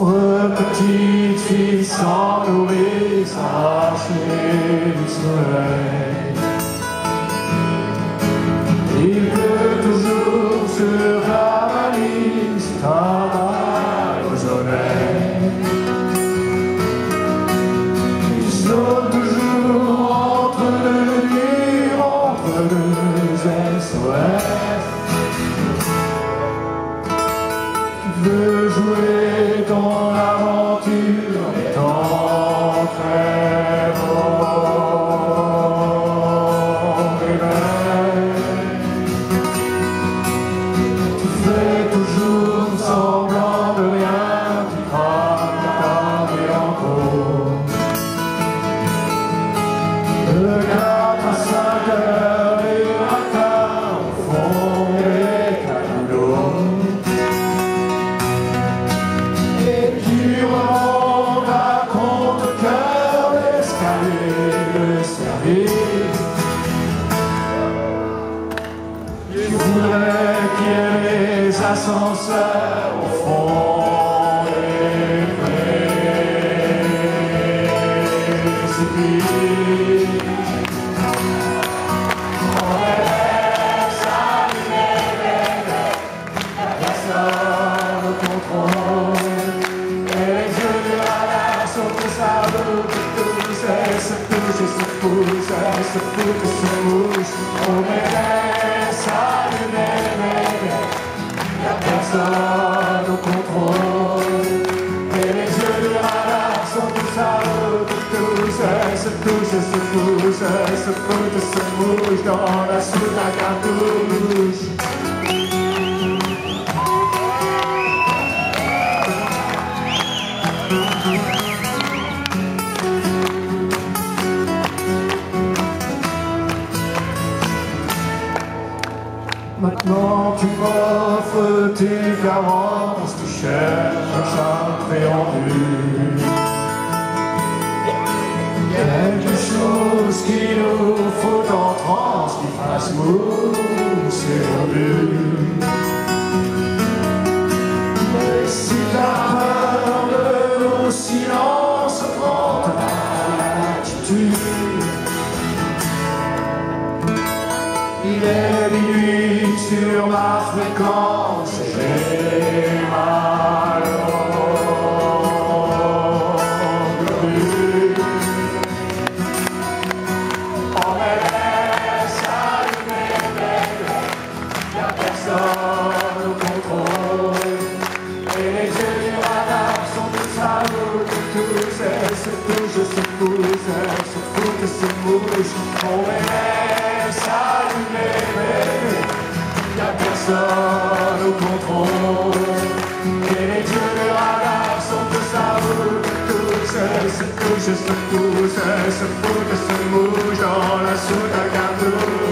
Pauvre petite fille, sans Louise, à jouer dans l'aventure voudrais qu'il y ait les ascenseurs au fond des précipices. Personne Et les yeux du radar sont tous à bout de tous, et se touchent, et se poussent, et se foutent, et se mouchent dans la soupe Maintenant tu m'offres tes carences, tu cherches un préambule. Quelque chose qu'il nous faut en transe, qui fasse mousse et bulle. Mais si la peur de nos silences prend ta attitude, il est minuit sur ma fréquence, j'ai mal. On me laisse personne au contrôle. Et les yeux du radar sont tous tous, poussent, au contrôle. Et les yeux du radar sont tous à de tous, se touchent, se poussent, se foutent, se mouchent dans la soude à cartouche.